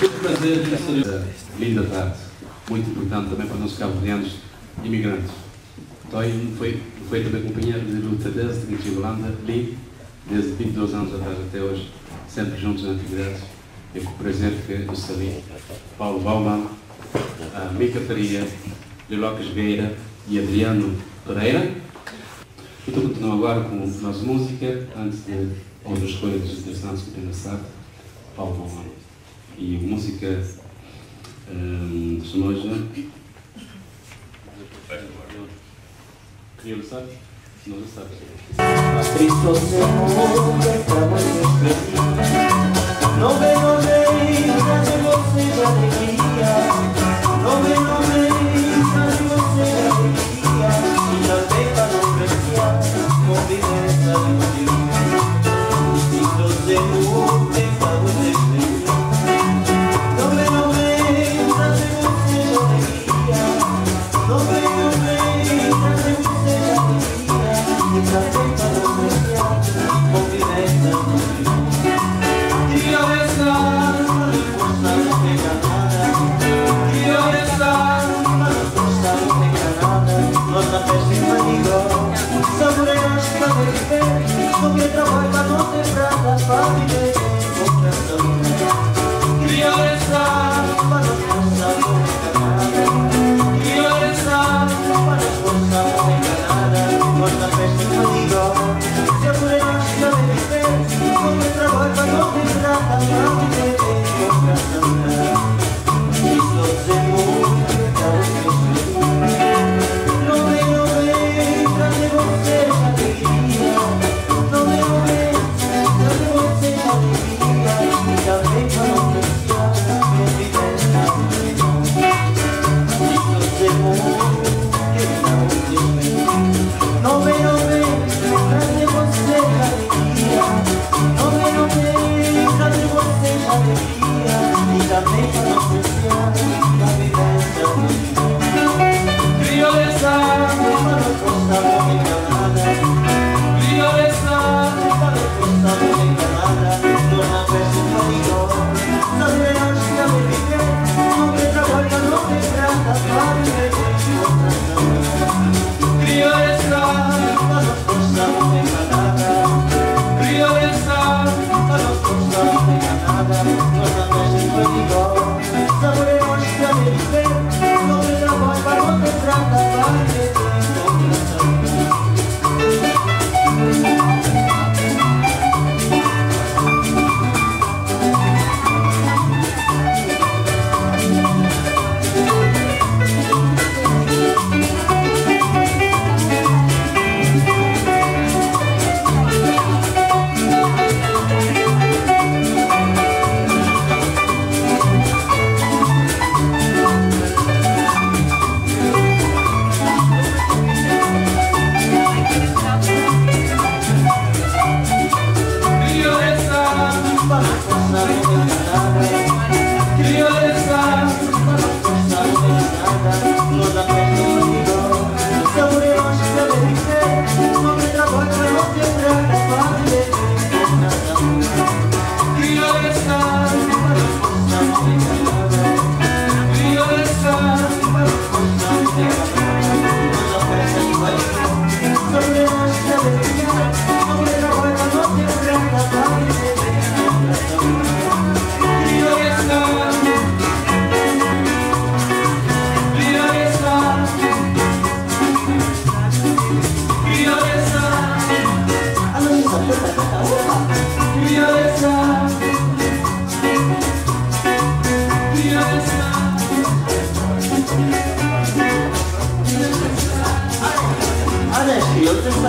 muito um prazer nessa linda tarde, muito importante também para os nossos cabo-verdianos imigrantes. Então, foi, foi também companheiro de luta desde que estive lá, desde 22 anos atrás até hoje, sempre juntos na Antiguidade. É com o prazer que eu sali, Paulo Bauman, a Mica Faria, Lilocas Vieira e Adriano Pereira. Então, continuo agora com a nossa música, antes de outras coisas interessantes que tenho na Paulo Bauman e música um, sonoja. Crioulo? Sonoja sabe. Cristo se muda, é pra mim. Não Jesus.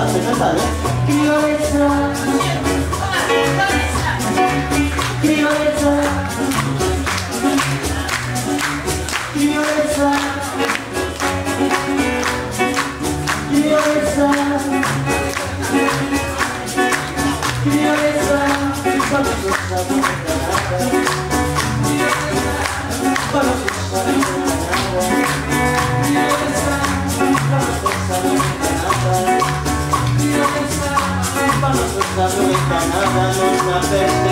cantate, cantate. Criolezza. Criolezza. my best.